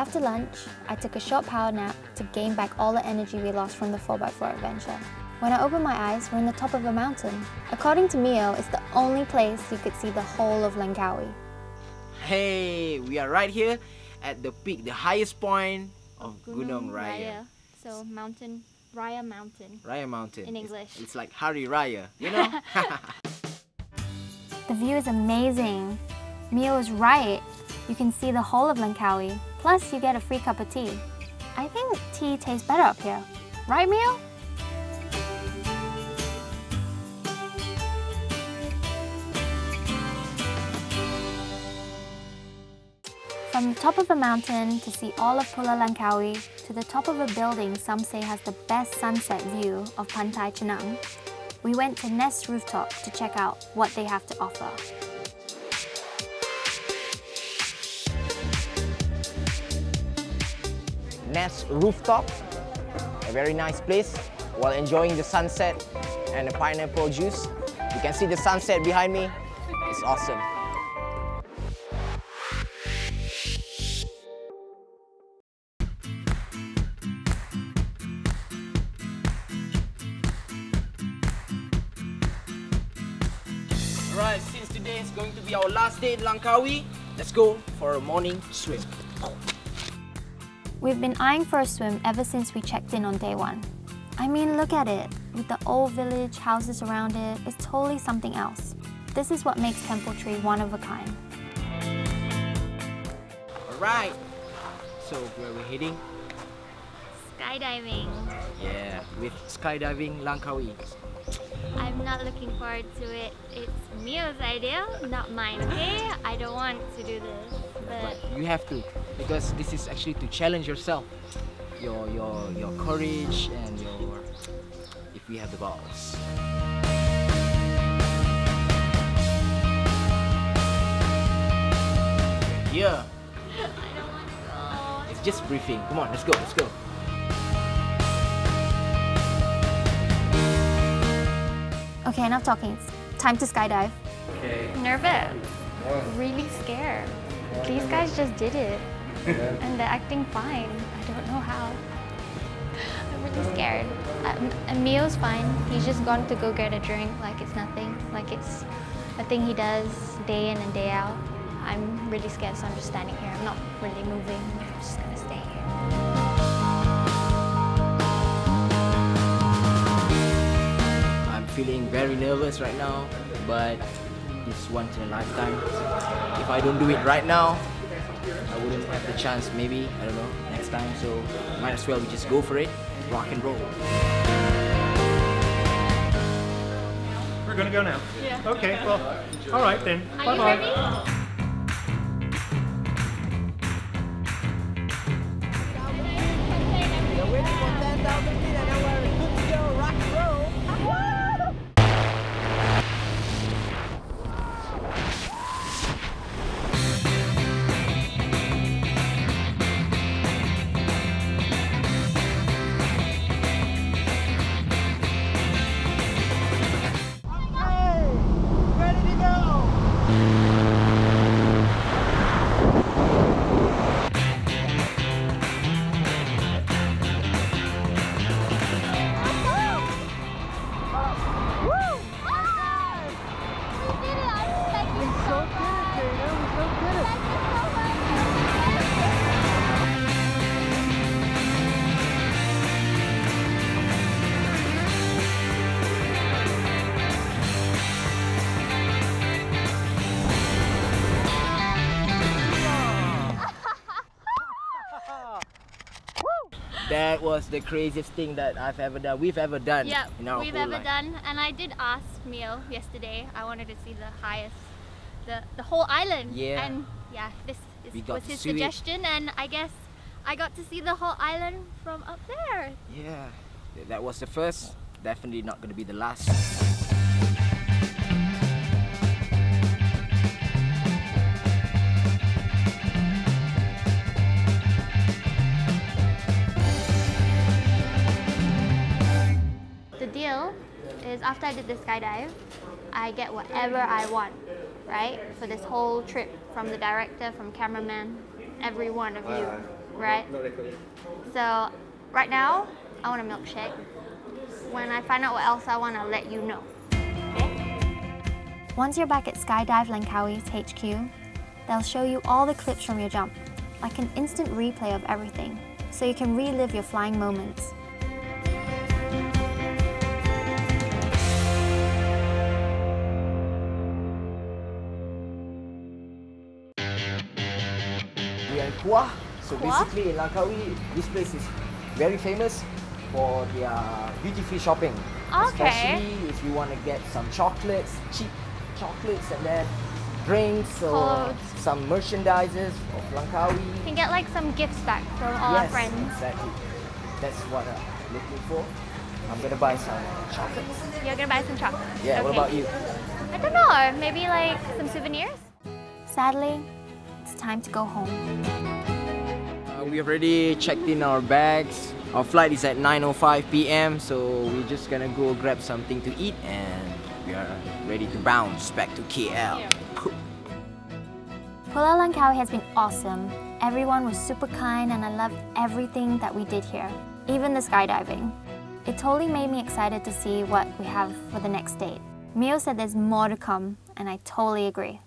After lunch, I took a short power nap to gain back all the energy we lost from the 4x4 adventure. When I opened my eyes, we're on the top of a mountain. According to Mio, it's the only place you could see the whole of Langkawi. Hey, we are right here at the peak, the highest point of Gunung Raya. So mountain, Raya Mountain. Raya Mountain. In It's- English. It's, like Hari Raya, you know? The view is amazing. Mio is right. You can see the whole of Langkawi. Plus, you get a free cup of tea. I think tea tastes better up here. Right, Mio? From the top of a mountain to see all of Pulau Langkawi to the top of a building some say has the best sunset view of Pantai Chenang, we went to Nest Rooftop to check out what they have to offer. Nest Rooftop, a very nice place. While enjoying the sunset and the pineapple juice, you can see the sunset behind me. It's awesome. Alright, since today is going to be our last day in Langkawi, let's go for a morning swim. We've been eyeing for a swim ever since we checked in on day one. I mean, look at it. With the old village, houses around it, it's totally something else. This is what makes Temple Tree one of a kind. Alright, so where are we heading? Skydiving. Yeah, with skydiving Langkawi. I'm not looking forward to it. It's Mio's idea, not mine, okay? I don't want to do this. But you have to, because this is actually to challenge yourself, your your your courage and your if we have the balls. Yeah, I don't want to go. it's just briefing. Come on, let's go, let's go. Okay, enough talking. It's time to skydive. Okay. Nervous. Really scared. These guys just did it. and they're acting fine. I don't know how. I'm really scared. Um, and Mio's fine. He's just gone to go get a drink like it's nothing. Like it's a thing he does day in and day out. I'm really scared, so I'm just standing here. I'm not really moving. Very nervous right now, but it's once in a lifetime. If I don't do it right now, I wouldn't have the chance maybe, I don't know, next time. So might as well we just go for it, rock and roll. We're gonna go now. Yeah. Okay, well, all right then. Are you Bye-bye. ready? That was the craziest thing that I've ever done, we've ever done Yeah, we've ever life. done. And I did ask Mio yesterday. I wanted to see the highest, the the whole island. Yeah. And yeah, this is, was his it. suggestion, and I guess I got to see the whole island from up there. Yeah, that was the first, definitely not gonna be the last. Is after I did the skydive, I get whatever I want, right? For this whole trip from the director, from cameraman, every one of you. right? So right now, I want a milkshake. When I find out what else I want, I'll let you know. Once you're back at Skydive Langkawi's HQ, they'll show you all the clips from your jump, like an instant replay of everything, so you can relive your flying moments. Kuah. So Kuah? basically in Langkawi, this place is very famous for their duty-free shopping. Okay. Especially if you want to get some chocolates, cheap chocolates, and then drinks or Clothes. some merchandises of Langkawi. You can get like some gifts back from all our yes, friends. exactly. That's what I'm looking for. I'm gonna buy some chocolates. You're gonna buy some chocolates? Yeah. What about you? I don't know, maybe like some souvenirs? Sadly, it's time to go home. Uh, we have already checked in our bags. Our flight is at 9:05 p.m. So we're just gonna go grab something to eat and we are ready to bounce back to KL. Pulau Langkawi has been awesome. Everyone was super kind and I loved everything that we did here, even the skydiving. It totally made me excited to see what we have for the next date. Mio said there's more to come, and I totally agree.